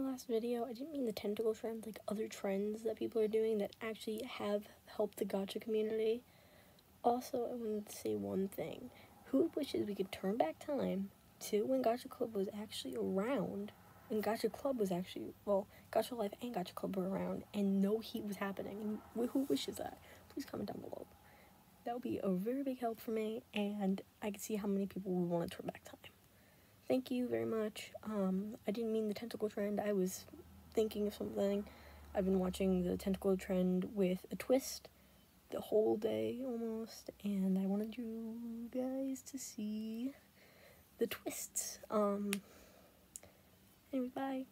my last video, I didn't mean the tentacle trend, like other trends that people are doing that actually have helped the gacha community. Also, I wanted to say one thing. Who wishes we could turn back time to when Gacha Club was actually around? When Gacha Club was actually, well, Gacha Life and Gacha Club were around and no heat was happening. And who wishes that? Please comment down below. That would be a very big help for me and I can see how many people would want to turn back time. Thank you very much. Um, I didn't mean the tentacle trend. I was thinking of something. I've been watching the tentacle trend with a twist the whole day almost, and I wanted you guys to see the twists. Um, anyway, bye.